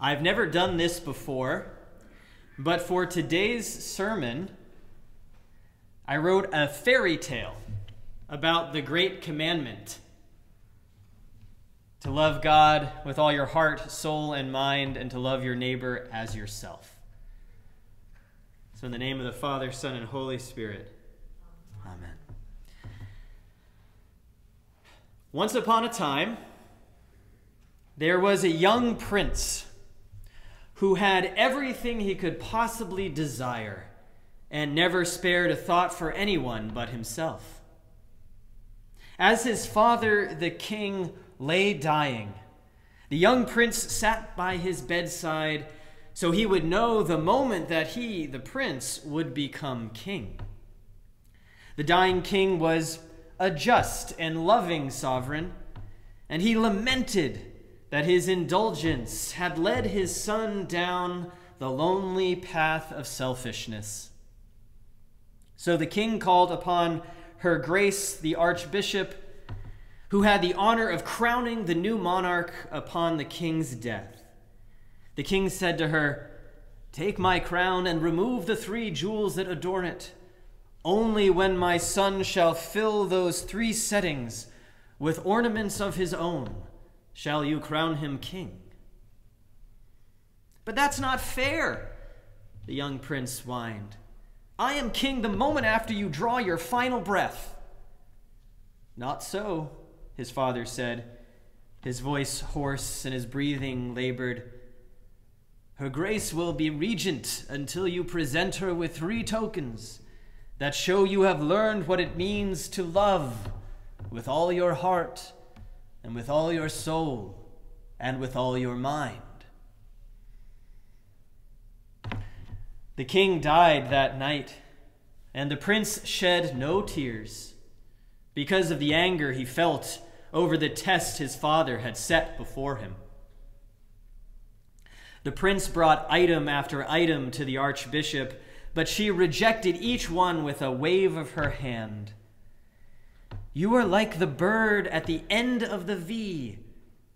I've never done this before, but for today's sermon, I wrote a fairy tale about the great commandment to love God with all your heart, soul, and mind, and to love your neighbor as yourself. So, in the name of the Father, Son, and Holy Spirit, Amen. Once upon a time, there was a young prince who had everything he could possibly desire and never spared a thought for anyone but himself. As his father, the king, lay dying, the young prince sat by his bedside so he would know the moment that he, the prince, would become king. The dying king was a just and loving sovereign, and he lamented that his indulgence had led his son down the lonely path of selfishness. So the king called upon her grace, the archbishop, who had the honor of crowning the new monarch upon the king's death. The king said to her, Take my crown and remove the three jewels that adorn it. Only when my son shall fill those three settings with ornaments of his own shall you crown him king. But that's not fair, the young prince whined. I am king the moment after you draw your final breath. Not so, his father said, his voice hoarse and his breathing labored. Her grace will be regent until you present her with three tokens that show you have learned what it means to love with all your heart and with all your soul and with all your mind. The king died that night, and the prince shed no tears because of the anger he felt over the test his father had set before him. The prince brought item after item to the archbishop, but she rejected each one with a wave of her hand. You are like the bird at the end of the V,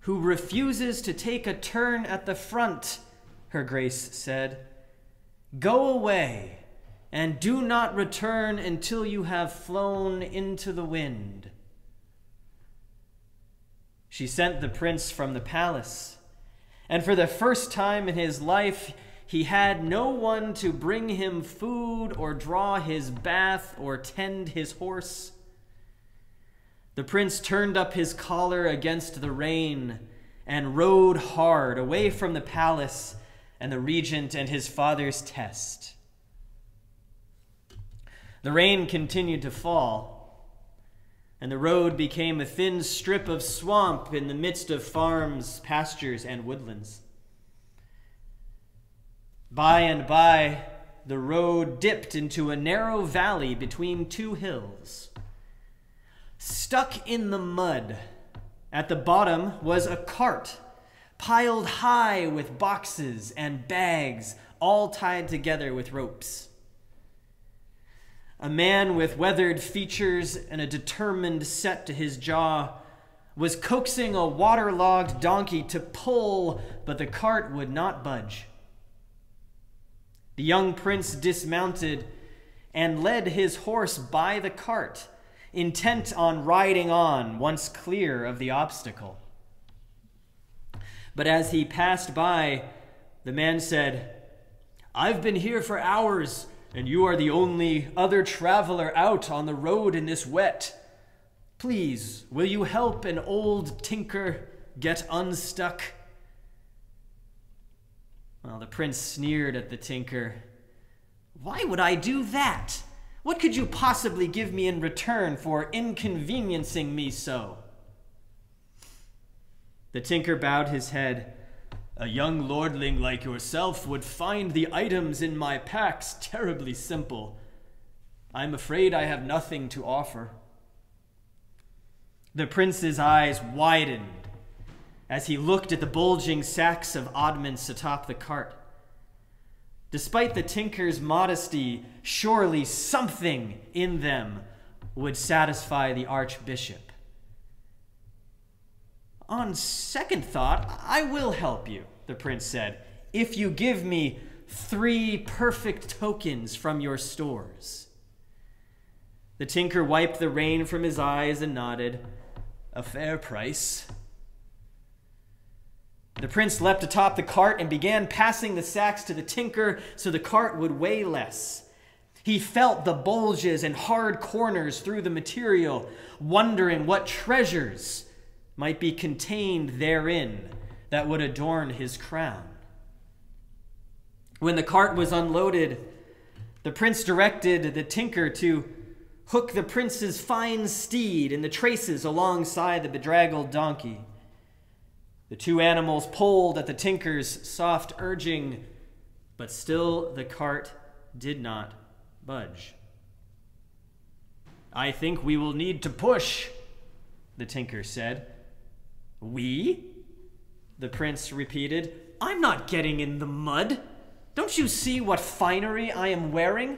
who refuses to take a turn at the front, her grace said. Go away, and do not return until you have flown into the wind. She sent the prince from the palace, and for the first time in his life, he had no one to bring him food or draw his bath or tend his horse. The prince turned up his collar against the rain and rode hard away from the palace and the regent and his father's test. The rain continued to fall, and the road became a thin strip of swamp in the midst of farms, pastures, and woodlands. By and by, the road dipped into a narrow valley between two hills. Stuck in the mud at the bottom was a cart piled high with boxes and bags, all tied together with ropes. A man with weathered features and a determined set to his jaw was coaxing a waterlogged donkey to pull, but the cart would not budge. The young prince dismounted and led his horse by the cart intent on riding on once clear of the obstacle. But as he passed by, the man said, I've been here for hours, and you are the only other traveler out on the road in this wet. Please, will you help an old tinker get unstuck? Well, the prince sneered at the tinker. Why would I do that? What could you possibly give me in return for inconveniencing me so? The tinker bowed his head. A young lordling like yourself would find the items in my packs terribly simple. I'm afraid I have nothing to offer. The prince's eyes widened as he looked at the bulging sacks of oddments atop the cart. Despite the tinker's modesty, surely something in them would satisfy the archbishop. On second thought, I will help you, the prince said, if you give me three perfect tokens from your stores. The tinker wiped the rain from his eyes and nodded. A fair price. The prince leapt atop the cart and began passing the sacks to the tinker so the cart would weigh less. He felt the bulges and hard corners through the material, wondering what treasures might be contained therein that would adorn his crown. When the cart was unloaded, the prince directed the tinker to hook the prince's fine steed in the traces alongside the bedraggled donkey. The two animals pulled at the tinker's soft urging, but still the cart did not budge. I think we will need to push, the tinker said. We? The prince repeated. I'm not getting in the mud. Don't you see what finery I am wearing?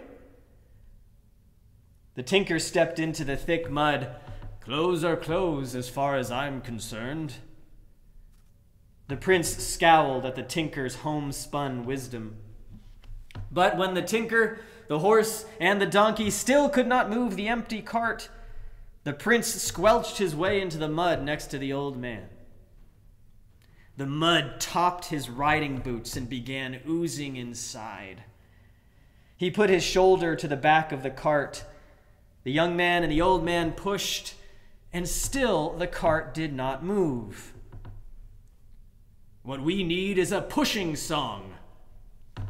The tinker stepped into the thick mud. Clothes are clothes as far as I'm concerned. The prince scowled at the tinker's homespun wisdom. But when the tinker, the horse, and the donkey still could not move the empty cart, the prince squelched his way into the mud next to the old man. The mud topped his riding boots and began oozing inside. He put his shoulder to the back of the cart. The young man and the old man pushed, and still the cart did not move. What we need is a pushing song,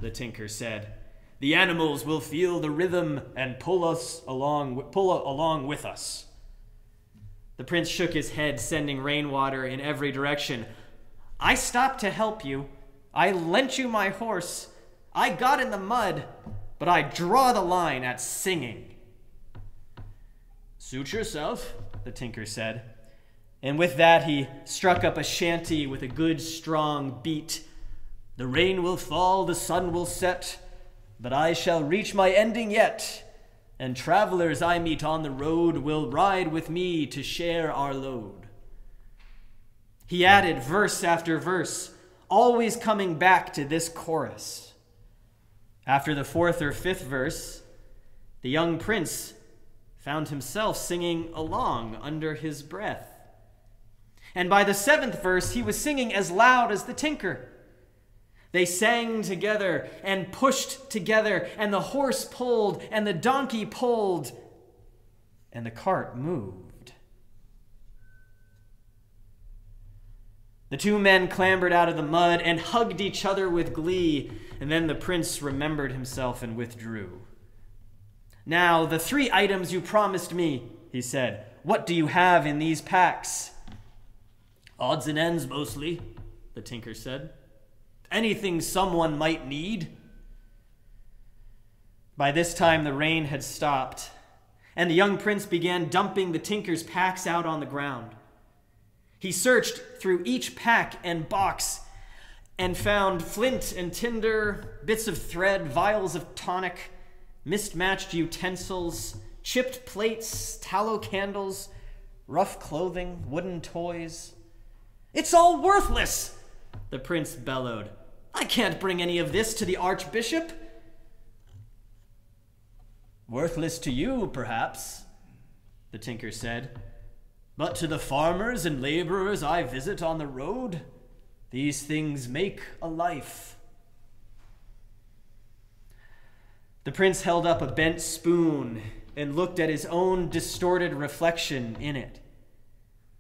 the tinker said. The animals will feel the rhythm and pull us along pull along with us. The prince shook his head, sending rainwater in every direction. I stopped to help you. I lent you my horse. I got in the mud, but I draw the line at singing. Suit yourself, the tinker said. And with that, he struck up a shanty with a good strong beat. The rain will fall, the sun will set, but I shall reach my ending yet, and travelers I meet on the road will ride with me to share our load. He added verse after verse, always coming back to this chorus. After the fourth or fifth verse, the young prince found himself singing along under his breath. And by the seventh verse, he was singing as loud as the tinker. They sang together and pushed together, and the horse pulled, and the donkey pulled, and the cart moved. The two men clambered out of the mud and hugged each other with glee, and then the prince remembered himself and withdrew. Now, the three items you promised me, he said, what do you have in these packs? Odds and ends, mostly, the tinker said. Anything someone might need. By this time, the rain had stopped, and the young prince began dumping the tinker's packs out on the ground. He searched through each pack and box and found flint and tinder, bits of thread, vials of tonic, mismatched utensils, chipped plates, tallow candles, rough clothing, wooden toys. It's all worthless, the prince bellowed. I can't bring any of this to the archbishop. Worthless to you, perhaps, the tinker said. But to the farmers and laborers I visit on the road, these things make a life. The prince held up a bent spoon and looked at his own distorted reflection in it.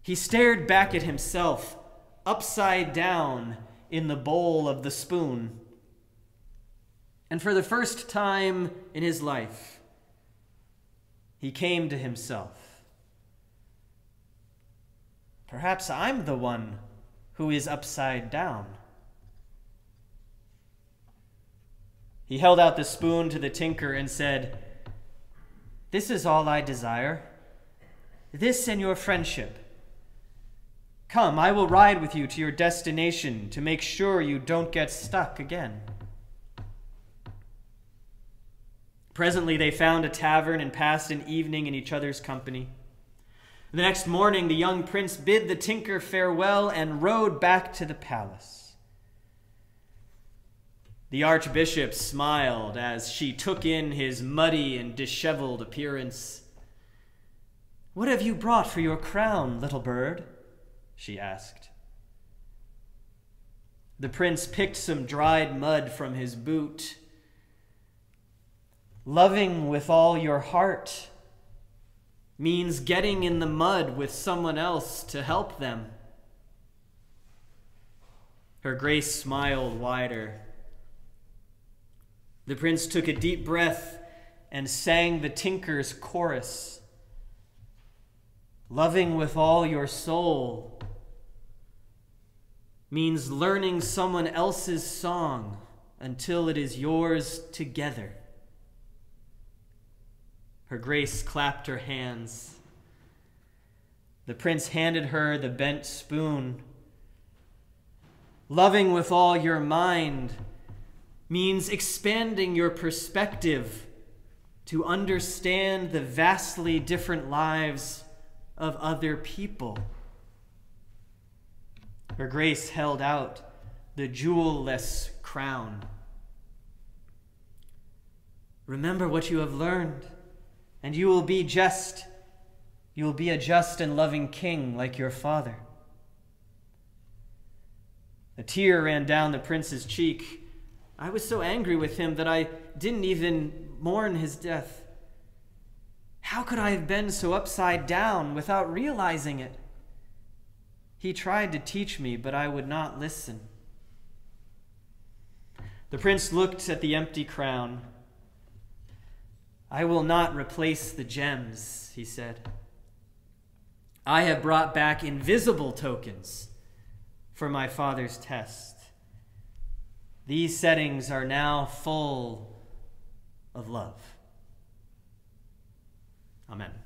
He stared back at himself, upside down in the bowl of the spoon. And for the first time in his life, he came to himself. Perhaps I'm the one who is upside down. He held out the spoon to the tinker and said, This is all I desire. This and your friendship. Come, I will ride with you to your destination to make sure you don't get stuck again. Presently, they found a tavern and passed an evening in each other's company. The next morning, the young prince bid the tinker farewell and rode back to the palace. The archbishop smiled as she took in his muddy and disheveled appearance. What have you brought for your crown, little bird? She asked. The prince picked some dried mud from his boot. Loving with all your heart, means getting in the mud with someone else to help them. Her grace smiled wider. The prince took a deep breath and sang the tinker's chorus. Loving with all your soul means learning someone else's song until it is yours together. Her grace clapped her hands. The prince handed her the bent spoon. Loving with all your mind means expanding your perspective to understand the vastly different lives of other people. Her grace held out the jewelless crown. Remember what you have learned and you will be just. You will be a just and loving king like your father. A tear ran down the prince's cheek. I was so angry with him that I didn't even mourn his death. How could I have been so upside down without realizing it? He tried to teach me, but I would not listen. The prince looked at the empty crown I will not replace the gems, he said. I have brought back invisible tokens for my father's test. These settings are now full of love. Amen.